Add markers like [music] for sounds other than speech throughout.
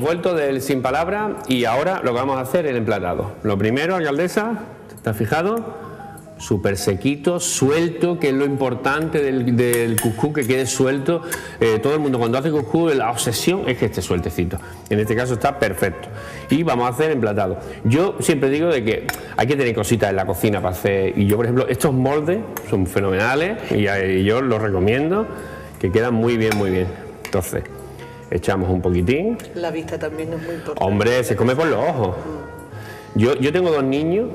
hemos vuelto del sin palabra y ahora lo que vamos a hacer es el emplatado. Lo primero, alcaldesa, ¿está fijado? Súper sequito, suelto, que es lo importante del, del cuscús, que quede suelto. Eh, todo el mundo cuando hace cuscús, la obsesión es que esté sueltecito. En este caso está perfecto. Y vamos a hacer emplatado. Yo siempre digo de que hay que tener cositas en la cocina para hacer. Y yo, por ejemplo, estos moldes son fenomenales y yo los recomiendo, que quedan muy bien, muy bien. Entonces, echamos un poquitín. La vista también es muy importante. Hombre, se come por los ojos. Yo, yo tengo dos niños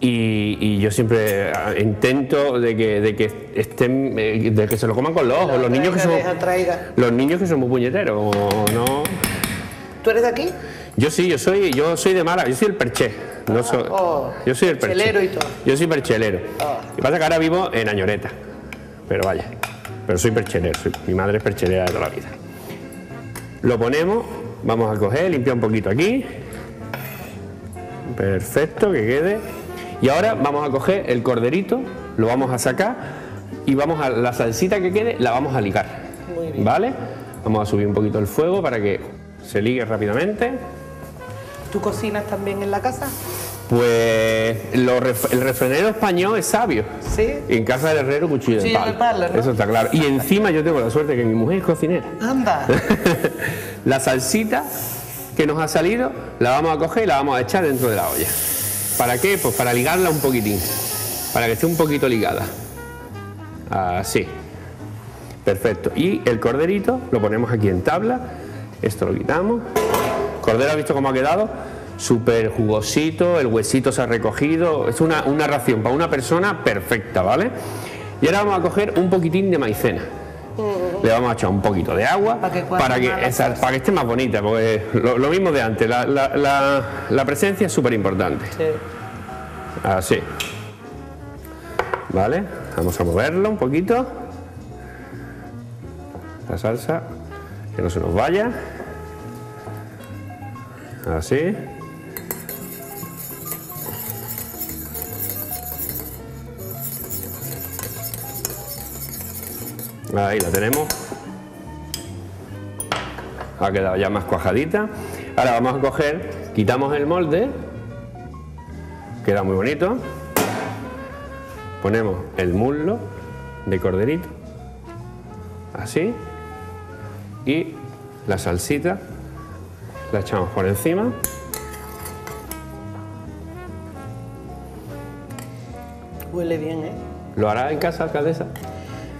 y, y yo siempre ah, intento de que, de que estén, eh, de que se lo coman con los ojos. Los niños que son, los niños que son muy puñeteros, ¿no? ¿Tú eres de aquí? Yo sí, yo soy, yo soy de Málaga, yo soy el perché. No soy, oh, yo soy el perché. perchelero y todo. Yo soy perchelero. Ah. Lo que pasa es que ahora vivo en Añoreta. Pero vaya, pero soy perchelero, soy- mi madre es perchelera de toda la vida. Lo ponemos, vamos a coger, limpiar un poquito aquí. Perfecto, que quede. Y ahora vamos a coger el corderito, lo vamos a sacar y vamos a la salsita que quede, la vamos a ligar. Muy bien. ¿Vale? Vamos a subir un poquito el fuego para que se ligue rápidamente. ¿Tú cocinas también en la casa? Pues lo ref- el refranero español es sabio. Sí. En casa del herrero, cuchillo de palo. palo, ¿no? Eso está claro. Y encima yo tengo la suerte que mi mujer es cocinera. Anda. [laughs] la salsita que nos ha salido la vamos a coger y la vamos a echar dentro de la olla. ¿Para qué? Pues para ligarla un poquitín. Para que esté un poquito ligada. Así. Perfecto. Y el corderito lo ponemos aquí en tabla. Esto lo quitamos. Cordero, ¿ha visto cómo ha quedado? Súper jugosito, el huesito se ha recogido. Es una, una ración para una persona perfecta, ¿vale? Y ahora vamos a coger un poquitín de maicena. Le vamos a echar un poquito de agua Para que para que, esa- para que esté más bonita, porque lo, lo mismo de antes, la, la- la- la presencia es súper importante. Sí. Así. ¿Vale? Vamos a moverlo un poquito. La salsa, que no se nos vaya. Así. Ahí la tenemos. Ha quedado ya más cuajadita. Ahora vamos a coger, quitamos el molde. Queda muy bonito. Ponemos el muslo de corderito. Así. Y la salsita la echamos por encima. Huele bien, ¿eh? ¿Lo hará en casa, alcaldesa?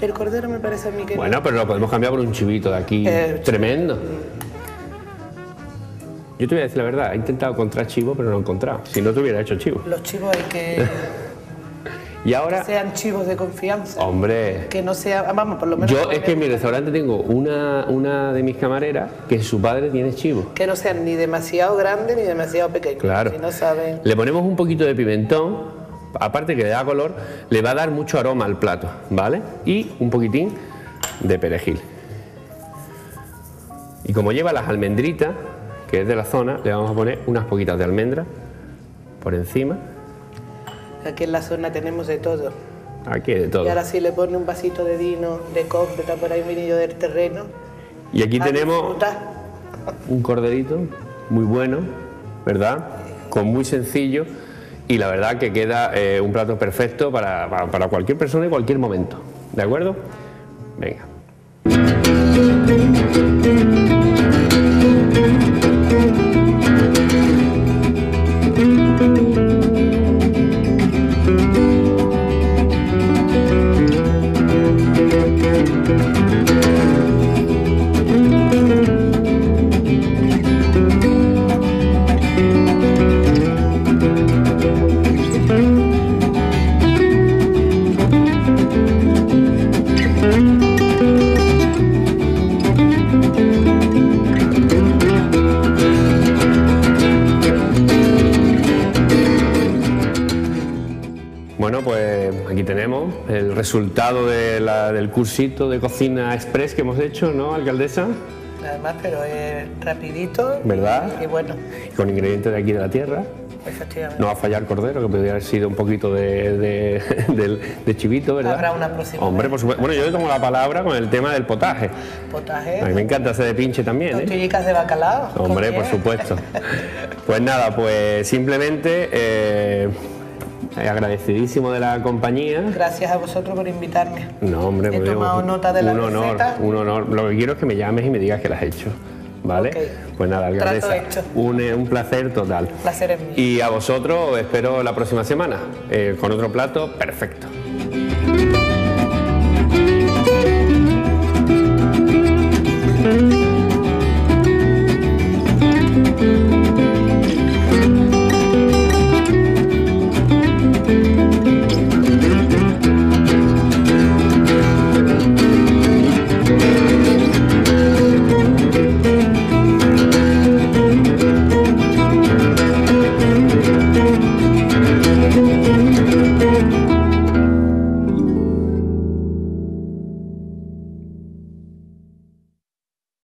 El cordero me parece a mí que no. Bueno, pero lo podemos cambiar por un chivito de aquí. Eh, Tremendo. Yo te voy a decir la verdad, he intentado encontrar chivo, pero no he encontrado. Si no te hubiera hecho chivo. Los chivos hay que [laughs] Y ahora, sean chivos de confianza. hombre, Que no sea, vamos, por lo menos. yo es que en mi restaurante tengo una, una de mis camareras que su padre tiene chivo. Que no sean ni demasiado grandes ni demasiado pequeños. Claro. Si no saben. Le ponemos un poquito de pimentón, aparte que le da color, le va a dar mucho aroma al plato, ¿vale? Y un poquitín de perejil. Y como lleva las almendritas, que es de la zona, le vamos a poner unas poquitas de almendra por encima. Aquí en la zona tenemos de todo. Aquí de todo. Y ahora sí le pone un vasito de vino, de coca, está por ahí vinillo del terreno. Y aquí tenemos un corderito muy bueno, ¿verdad? Con muy sencillo y la verdad que queda eh, un plato perfecto para, para- para cualquier persona y cualquier momento. ¿De acuerdo? Venga. Tenemos el resultado de la- del cursito de cocina express que hemos hecho, ¿no, alcaldesa? Además, pero es rapidito. ¿Verdad? Y bueno, Con ingredientes de aquí de la tierra. Efectivamente. No va a fallar cordero, que podría haber sido un poquito de, de, [laughs] del- de chivito, ¿verdad? Habrá una próxima Hombre, por supuesto. Bueno, yo le tomo la palabra con el tema del potaje. Potaje. A mí me encanta hacer de pinche también, ¿eh? Tortillicas de bacalao. ¿con Hombre, por supuesto. [laughs] Pues nada, pues simplemente eh, agradecidísimo de la compañía. Gracias a vosotros por invitarme. No, hombre, He pues, tomado nota de la un honor, receta. un honor. Lo que quiero es que me llames y me digas que la has hecho. ¿Vale? Ok. Pues nada, alcaldesa, hecho. un, eh, un placer total. Placer es mío. Y a vosotros os espero la próxima semana eh, con otro plato perfecto.